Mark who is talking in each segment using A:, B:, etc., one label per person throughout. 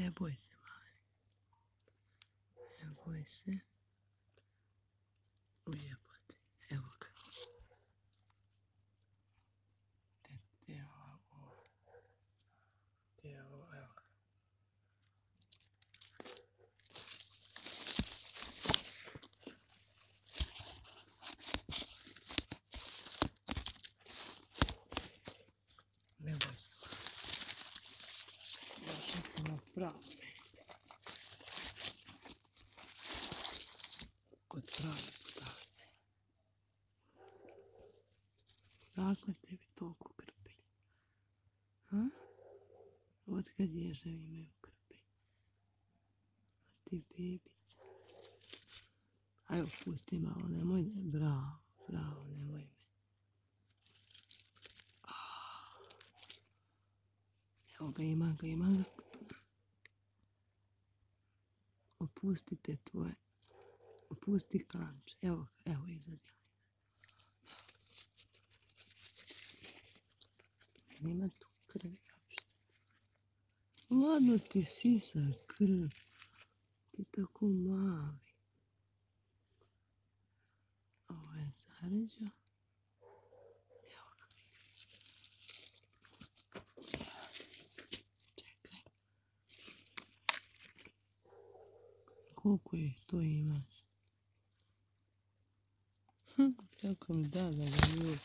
A: ne boj se, mali. Ne boj se. Lijepo ti, evo ga. Te, te, ovo. Te, ovo, evo ga. Ne boj se. Došli mjesto. Kod prave podaci. Dakle, tebi toliko krpi. Ha? Od kad ježevi imaju krpi. A ti bebice. Ajmo, pusti malo, nemoj. Bravo, bravo, nemoj me. Evo ga, ima ga, ima ga. Opustite tvoje. Opusti kanč. Evo evo iza. Nema tu krvi uopšte. Ladno ti sisa krv. Ti tako mali. Ovo je zaređa. Evo ga. Čekaj. Koliko ih to imaš? Hm, kako mi da da ga ljubi.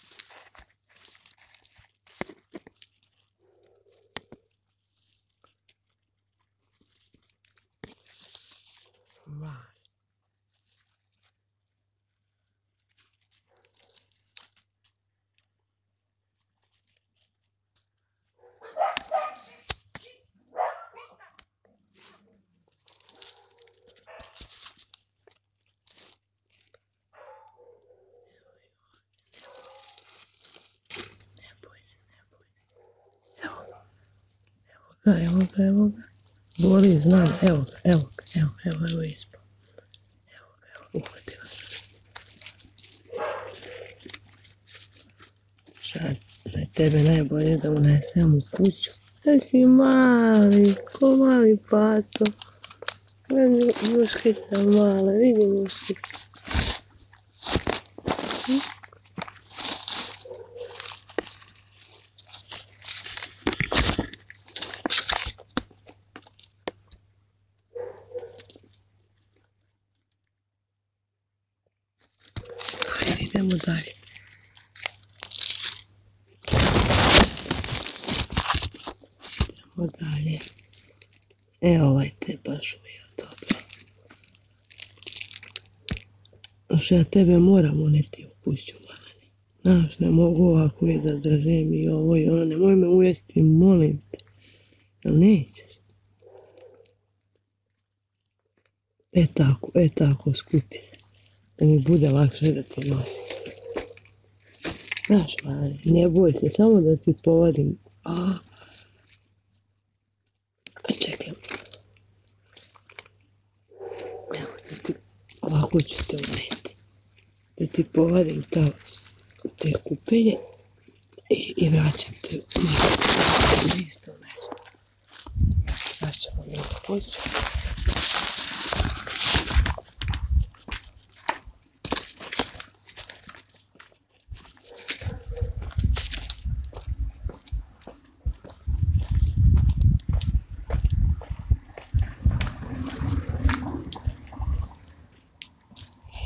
A: Right. Ne boj se, ne boj se. Evo ga. Ga, evo ga, evo ga. Boli, znam, evo ga, evo ga, evo, evo, evo ispod. Evo ga, evo, uhvatila sam. Sad, na tebe najbolje da unesem u kuću. Da si mali, ko mali paco. Vidi Njuškica mala, vidi Njuškica. Ajde, idemo dalje. Idemo dalje. E, ovaj te baš ujeo dobro. Znaš, ja tebe moram uneti u kuću, mani. Znaš, ne mogu ovako i da držim i ovo i ono. Nemoj me ujesti, molim te. Jel nećeš? E tako, e tako, skupi se. Da mi bude lakše da te nosim. Znaš, mani, ne boj se, samo da ti povadim. A, čekaj. Evo da ti, ovako ću te uneti. Da ti povadim te kupelje i, i vraćam te u isto mjesto. Vraćamo mi u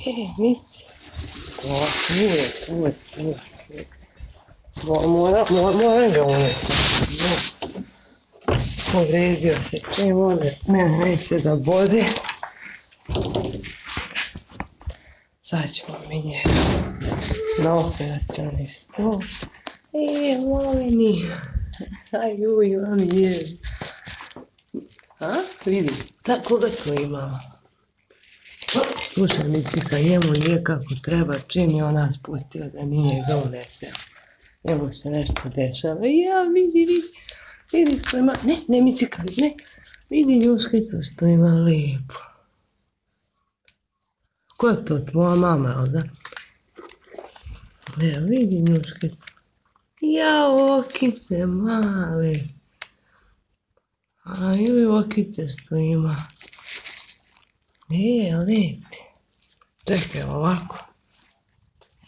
A: E, Mici. O, tu je, tu je, tu je. Mo- Mora, mora, moram ga. No. Povredio se, čim ode, ne, neće da bode. Sad ćemo mi njega na operacioni stol. E, malini. Aj, uj, mami je. A, vidi, tako ga tu imamo. Slušaj, Micika, njemu nije kako treba, čim je ona spustila da mi njega unesemo. Evo se nešto dešava. Ja, vidi, vidi, vidi što ima, ne, ne, Micika, ne, vidi njuškica što ima lijepo. Ko je to, tvoja mama, jel da? Evo, vidi njuškica. Ja, okice male. A joj, ovaki cesto ima. E, lijepi. Čekaj, ovako.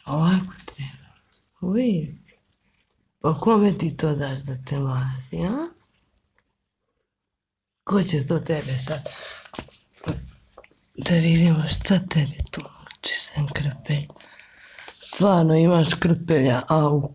A: Ovako treba. Uvijek. Pa kome ti to daš da te mazi, a? Ko će to tebe sad? Da vidimo šta tebe tu muči, sem krpelj. Stvarno imaš krpelja, au.